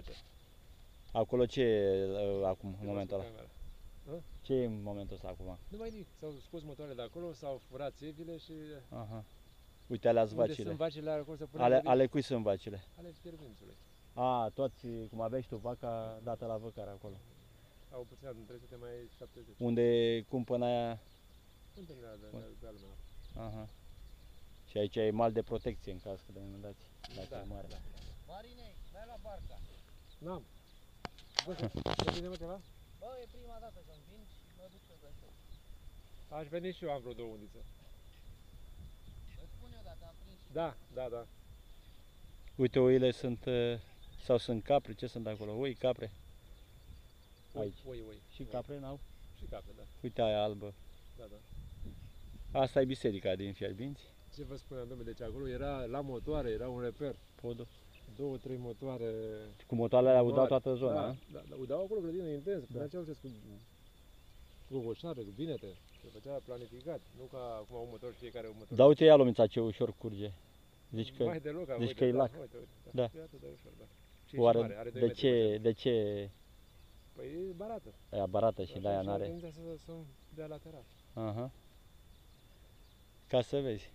face. Acolo ce e uh, acum, în Când momentul las ăla? cu camera. Ce e în momentul ăsta acum? Nu mai nimic. S-au scos motoarele de acolo, s-au furat țevile și Aha. Uite, alea unde vacile. sunt vacile acolo să punem Ale, ale cui sunt vacile? ale fierbințului. A, toți, cum aveai și tu vaca dată la văcare acolo. Au puțin, în 300 mai 70. Unde cumpăna aia? Suntem la, la, la, la lumea. Aha. Și aici e mal de protecție în caz de inundații. Dacă Da, e mare. da. Marinei, dai la barca. N-am. Bă, să bine mă ceva? Bă, e prima dată când vin și mă duc să găsesc. Aș veni și eu, am vreo două undițe. Îți spun eu dacă am prins și Da, da, da. Uite, oile sunt, uh, sau sunt capre, ce sunt acolo? Oi, capre. Oi, Aici. oi, oi. Și oi. capre n-au? Și capre, da. Uite aia albă. Da, da. Asta e biserica din Fierbinți. Ce vă spuneam, domnule, deci acolo era la motoare, era un reper. Podul. Două, trei motoare. Cu motoarele alea udau mari. toată zona. Da, a? da, da, udau acolo grădină intens. Da. Până ce au cu gogoșare, cu binete. Se făcea planificat. Nu ca acum un motor, fiecare un motor. Dar uite ia lomița ce ușor curge. Zici că, Mai deloc, zici uite, că e da, lac. Uite, uite, Da. E atât de ușor, da. Și e și oare mare, are doi de metri ce, de ce pătrăți. Păi e barată. e barată și Așa de aia și n-are? tendința să, să dea lateral. Aha. Ca să vezi.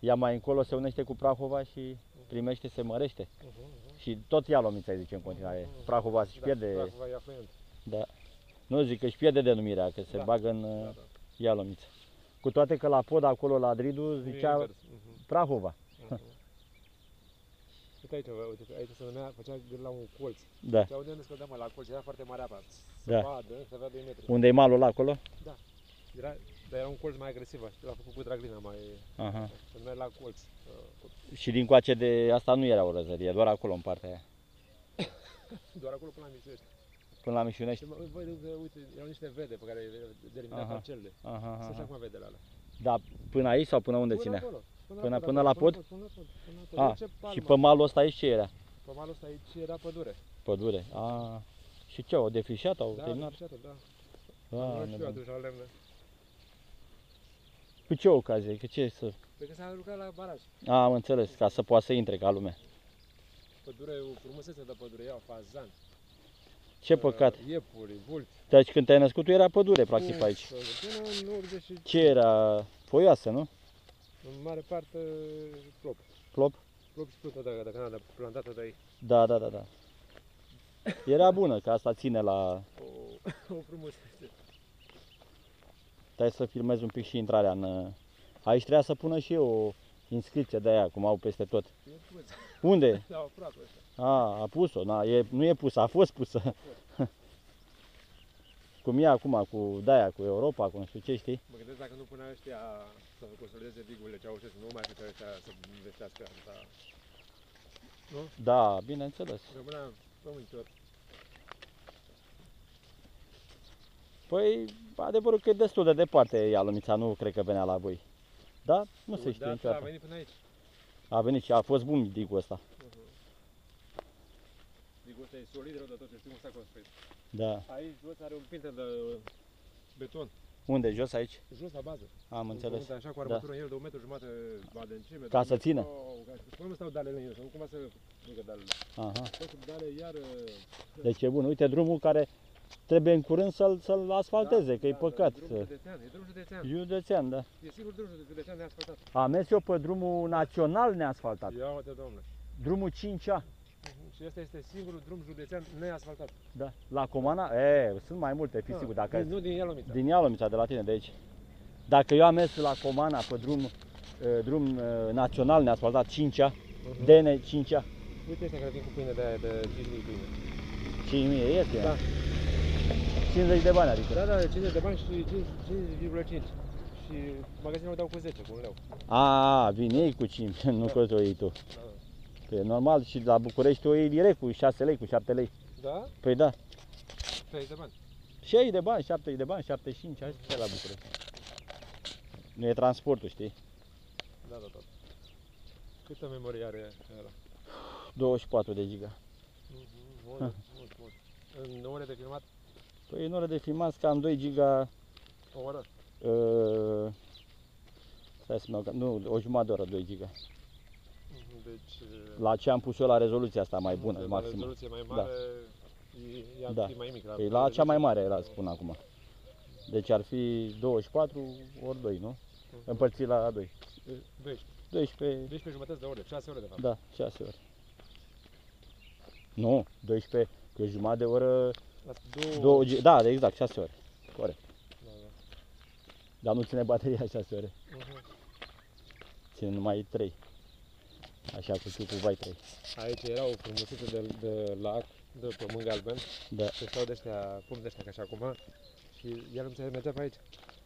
Ea mai încolo se unește cu Prahova și primește, se mărește. Uh-huh, uh-huh. Și tot ia lomița, zice în continuare. Prahova își pierde, Da, Prahova e afluent. da. Nu zic că își pierde denumirea, că se Da, bagă în Da, uh, da. ia lomița. Cu toate că la pod acolo la Dridu E zicea invers. Mhm, Prahova. mhm. Uite aici, vă- uite, aici se numea, făcea de la un colț. Da. Și unde ne scădeam mă, la colț, era foarte mare apa. Să Da. vadă, să avea 2 metri. Unde e malul ăla acolo? Era, dar era un colț mai agresiv, și l-a făcut cu draglina mai... Aha. Se numea la colț. uh, Și din coace de asta nu era o răzărie, doar acolo în partea aia. Doar acolo până la Mișuiești. Până la Mișunești. Și mă, voi, uite, erau niște vede pe care delimitau Aha. parcelele. Aha, Sunt și aha. acum vedele alea. Da, până aici sau până unde Până ținea? acolo. Până- acolo, până la pod? Până la pod. Până la pod. A, Orice palmă. Și pe malul ăsta aici ce era? Pe malul ăsta aici era pădure. Pădure. A, și ce, au defrișat, au Da, terminat? defrișată, da. A, nu știu nebun. atunci la lemne. Cu ce ocazie? Că ce să... Pe că s-a lucrat la baraj. A, am înțeles, ca să poată să intre ca lumea. Pădure, o frumusețe de pădure, iau fazan. Ce păcat. uh, Iepuri, vulpi. Deci când te-ai născut tu era pădure, practic, pe aici. Până în 80 și Ce era? Foioasă, nu? în mare parte plop. Plop? Plop și plută dacă, dacă n-a plantată de aici. Da, da, da, da. Era bună, că asta ține la... O, o frumusețe. Stai să filmezi un pic și intrarea în... Aici trebuia să pună și eu o inscripție de aia, cum au peste tot. E pus. Unde? Da, aproape ăsta. A, a pus-o, na, e, nu e pusă, a fost pusă. cum e acum cu Daia, cu Europa, cu nu știu ce, știi? Mă gândesc dacă nu punea ăștia să consolideze digurile Ceaușescu, nu mai făcea ăștia să investească asta. Da, bineînțeles. Rămânea pământior. Păi, adevărul că e destul de departe Ialomița, nu cred că venea la voi. Da? Nu se știe Da, A niciodată. venit până aici. A venit și a fost bun digul ăsta. Digul ăsta e solid rău de tot, știu cum s-a construit. Da. Aici jos are un pinte de beton. Unde? Jos aici? Jos la bază. Am Un înțeles. pământ Așa cu Da. armătură în el de un metru jumate adâncime. Ca doi să metri. țină. Oh, ca să- Până nu stau dalele în el, să nu cumva să ducă dalele. Aha. Tot cu dale iar... Deci e bun. Uite drumul care trebuie în curând să-l, să-l asfalteze, că e păcat. Da, e drum județean, e drum județean. Județean, da. E singur drum județean neasfaltat. Am mers eu pe drumul național neasfaltat. Ia uite, domnule. Drumul 5A. Și ăsta este singurul drum județean neasfaltat. Da. La Comana? E, sunt mai multe, fi Ah, sigur. Dacă din- Nu din Ialomița. din Ialomița, de la tine, de aici. Dacă eu am mers la Comana pe drum, eh, drum eh, național neasfaltat 5A, Mhm. DN 5A, Uite ăștia care vin cu pâine de aia de 5.000 pâine. 5000 este. Da. 50 de bani adică. Da, da, 50 de bani și 5 5,5. Și magazinul dau cu 10, cu un leu. A, vin ei cu 5, nu Da. că o iei tu. Da. Păi e normal și la București o iei direct cu 6 lei, cu 7 lei. Da? Păi da. 30 de bani. Și ei de bani, 70 de bani, 75, hai să la București. Nu e transportul, știi? Da, da, da. Câtă memorie are ăla? 24 de giga. Mhm, Mult, mult, mult. În ore de filmat, Păi în oră de filmat cam 2 giga, o oră. uh, stai să mă, nu, o jumătate de oră 2 giga. Mhm, Deci, La ce am pus eu la rezoluția asta mai bună, la maximă. rezoluție mai mare, e, e Da. fi mai mic. E la cea mai mare era, spun acum. Deci ar fi 24 ori 2, nu? Împărțit la 2. 12, 12, 12 jumătăți de ore, 6 ore de fapt. da, 6 ore. Nu, 12, că jumătate de oră, La două, două, ge- da, exact, 6 ore. Corect. Da, da. Dar nu ține bateria 6 ore, Uh-huh. ține numai 3. Așa cu tu cu vai 3. Aici era o frumusețe de, de lac, de pământ galben, Da. se stau de ăștia, pom de ăștia ca și acum, și el nu mergea pe aici.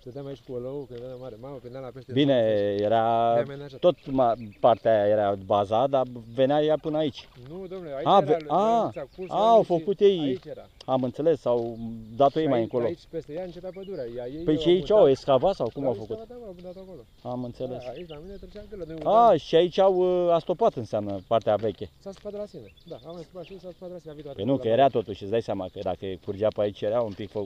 Stăteam aici cu olău, când era mare, mamă, prindeam la pește. Bine, era Ne-a amenajat. tot ma- partea aia era baza, dar venea ea până aici. Nu, domnule, aici A, era, ve- a, Lănuța, Cursul, a, au aici- făcut ei. Aici era. Am înțeles, au dat-o ei Și mai aici, încolo. Aici, peste ea, începea pădurea. Ea, ei Păi au și aici mutat. au excavat sau cum Da, au aici făcut? stava acolo, Au mutat acolo. Am înțeles. Da, aici la mine trecea gâlă. Noi A, uitam. și aici au uh, astopat înseamnă partea veche. S-a spus de la sine. Da, am mai spus și s-a spus de la sine. a venit Păi nu, că era totuși, îți dai seama că dacă curgea pe aici era un pic fă...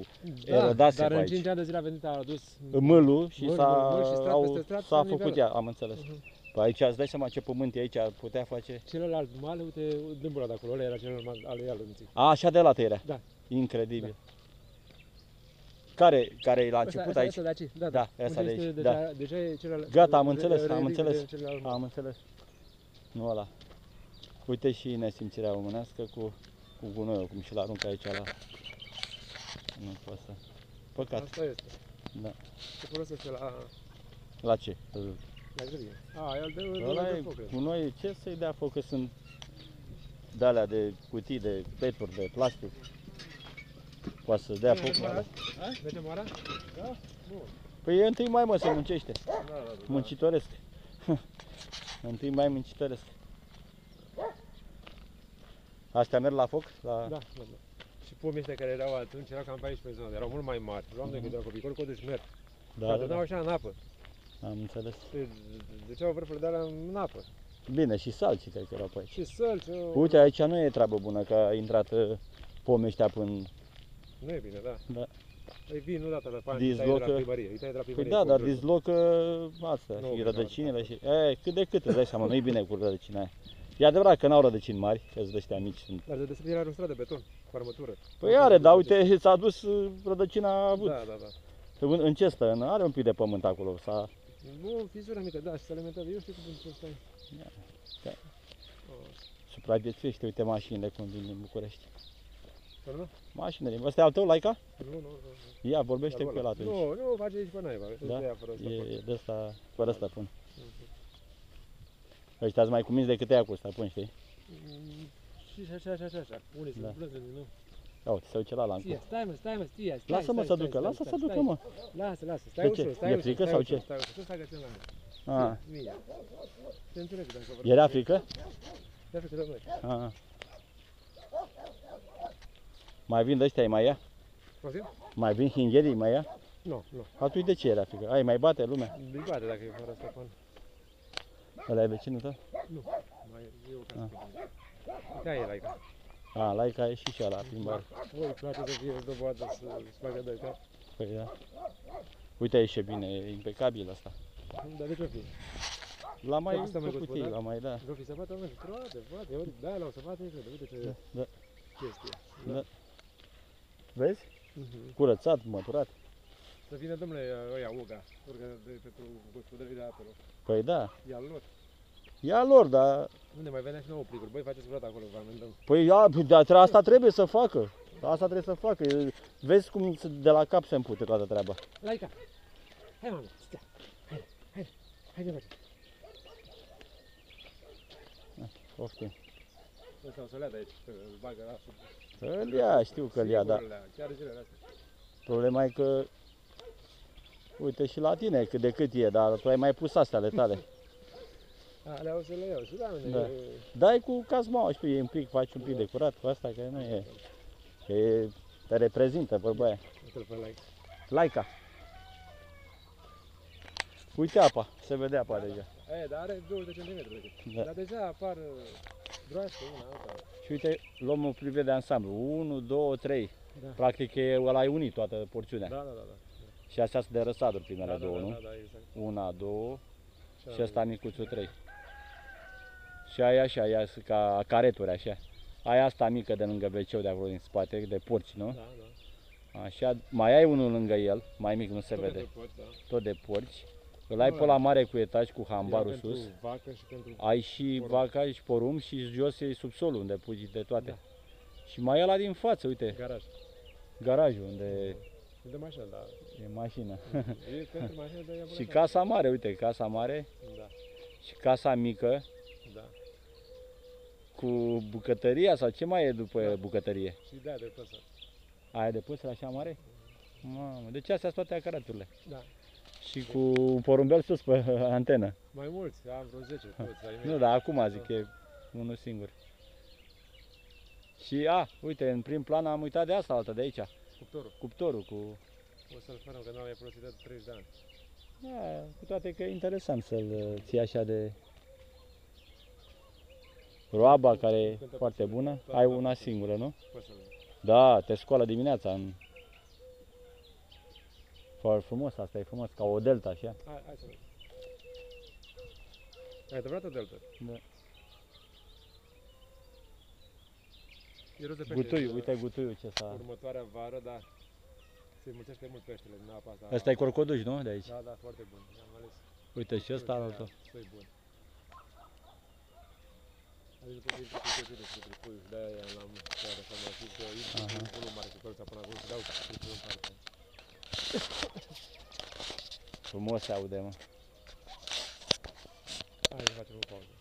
da, erodase dar pe în aici. 5 ani de zile a venit, a adus mâlul și Mâl, s-a, mâl, mâl și strat au, peste strat s-a pe făcut nivelul. ea, am înțeles. Mhm. Pe aici îți dai seama ce pământ e aici, ar putea face... celălalt male, uite, dâmbul ăla de acolo, ăla era celălalt al lui Alunții. A, așa de lată era. Da. Incredibil. Care, care e la început Ăsta- aici? ăsta de aici, da, Da, da. ăsta Unde de este aici, Deja, deja e celălalt. Gata, am re- înțeles, am relic înțeles. de celălalt mare. Am înțeles. Nu ăla. Uite și nesimțirea românească cu, cu gunoiul, cum și-l aruncă aici la... Nu pot să... Păcat, Asta este. Da. Se folosește la, La ce? la grădină. A, el de, de, Ăla de e foc. cred. gunoi, ce să-i dea foc, că sunt de alea de cutii, de peturi, de plastic. Poate să dea foc la alea. Mergem oara? Da? Bun. Păi e întâi mai mă se muncește, Da, da, da. muncitoresc. întâi mai muncitoresc. Astea merg la foc? La... Da, da, da. Și pomii ăștia care erau atunci erau cam pe aici pe zonă, erau mult mai mari. Luam noi când erau copii, corcodul și merg. da, Dar da, dădeau da. așa în apă. Am înțeles. Se duceau vârfurile de alea în apă. Bine, și salcii cred că erau pe aici. Și sălci, o... Uite, aici nu e treabă bună că a intrat uh, pomii ăștia până... Nu e bine, da. Da. Îi vii nu dată pe bani, îi tai de Dislocă- la primărie, îi tai de la Păi primărie. da, dar controlul. dislocă astea Nu, și bine, rădăcinile și... E, cât de cât, îți dai seama, nu-i bine cu rădăcina aia. E adevărat că n-au rădăcini mari, că sunt ăștia mici sunt. Dar de desebi era un strat de beton, cu armătură. Păi are, dar uite, s-a dus uh, rădăcina a avut. Da, da, da. În, în ce stă? În- Are un pic de pământ acolo. S-a... Nu, fisură mică, da, și se alimentează. Eu știu cum să stai. Da. Oh, supraviețuiește, uite mașinile cum vin din București. Păi nu? Mașinile, ăsta e al tău, Laica? Nu, nu, nu. Ia, vorbește Iar cu el ăla. atunci. Nu, nu, face aici pe naiba. Da? Da? Ia fără stăpân. E de ăsta, fără stăpân. Mhm. Ăștia sunt mai cuminți decât ea cu stăpân, știi? Mm, Și așa, așa, așa, așa. Unii Da. sunt plânsă, nu. Ia uite, se duce la lancul. Stia, stai mă, stai mă, stia, stai, Lasă-mă stai, să stai, ducă, stai, lasă stai, să ducă, stai. mă. Lasă, lasă, stai De ce? ușor, stai E ușor, frică stai sau ușor, ce? Stai ușor, să agățăm la mine. Ah, Mie. Se înțelege dacă vorbim. era frică? Ia frică de noi. Ah. Mai vin de ăștia, îi mai ia? Poftim? Mai vin hingherii, mai ia? Nu, nu. Atunci de ce era frică? Ai, mai bate lumea? Îi bate dacă e fără stăpân. Ăla e vecinul tău? Nu, mai e o casă. Ah. Ca e laica. A, Laica e și și la plimbare. Voi îți place să fie doboată să se facă de cap. Păi da. Uite aici e bine, e impecabil asta. Dar de ce fi? La mai Asta mai făcut ei, gospodar? la mai, da. Vreau fi să bată, mă, frate, frate, uite, da, la o să bată, uite, uite ce Da, da. chestie. Da. Vezi? Mhm. Curățat, măturat. Să vină, domnule, ăia, UGA, urcă de, pentru gospodării de apelor. Păi da. E al lor. E a lor, dar... Unde mai venea și nouă plicuri. Băi, faceți vreodată acolo, vă amendăm. Păi ia, dar tre- asta trebuie să facă. Asta trebuie să facă. E- Vezi cum se- de la cap se împute toată treaba. Laica! Hai, mamă, stea! Hai, hai, hai, hai, hai, Poftim. Ăsta o să le ia de aici, că îl bagă la sub. Îl ia, știu că îl ia, da. Singurele, Chiar zilele astea. Problema e că... Uite și la tine cât de cât e, dar tu ai mai pus astea ale tale. Alea o să le iau și la mine. Da. e- Dai cu cazmaua și tu iei un pic, faci un pic de curat cu asta, că nu e... Că e, te reprezintă, vorba aia. Uite-l pe like. Laica. Uite apa, se vede apa deja. E, dar are 20 cm decât. Da. Dar deja apar uh, broaște una, alta. Și uite, luăm o privire de ansamblu. 1, 2, 3. Da. Practic e ăla e unit toată porțiunea. Da, da, da. da. Și astea sunt de răsaduri primele da, da, două, da, nu? Da, da, exact. Una, două și am- ăsta micuțul trei. Și ai așa, ea sunt ca careturi așa. Ai asta mică de lângă wc de acolo din spate, de porci, nu? Da, da. Așa, mai ai unul lângă el, mai mic, nu se Tot vede, pentru porci, da. tot de porci. Îl ai Da. pe la mare cu etaj, cu Era hambarul pentru sus. vacă și pentru... Ai și Porumb. vaca și porumb și jos e subsolul unde pui de toate. Da. Și mai e ăla din față, uite, Garaj. garajul unde E de mașină, da. e mașina. E pentru mașină, dar e și casa mare, uite, casa mare Da, și casa mică da. Cu bucătăria sau ce mai e după Da. bucătărie? Și de de păsări. Aia de păsări așa mare? Mamă, deci astea sunt toate acaraturile. Da. Și cu un porumbel sus pe antenă. Mai mulți, am vreo 10 toți ai mei. Nu, dar acum zic, e unul singur. Și, a, uite, în prim plan am uitat de asta altă, de aici, Cuptorul. cuptorul cu... O să-l fărăm, că nu l-am mai folosit de 30 de ani. Da, cu toate că e interesant să-l uh, ții așa de... Roaba care e Cântă foarte păsările. bună, Toată ai noaptea. una singură, nu? Păsările. Da, te scoală dimineața în... Foarte frumos, asta e frumos, ca o delta așa. Hai, hai să vedem. Ai adevărat o delta? Da. E rost de pește. Gutuiul, uite gutuiul ce s-a... Următoarea vară, da. Se mulțește mult peștele din apa asta. Ăsta e corcoduș, nu? De aici. Da, da, foarte bun. Am ales. Uite și ăsta altul. Soi bun. Frumos se aude, mă. Hai să facem o pauză.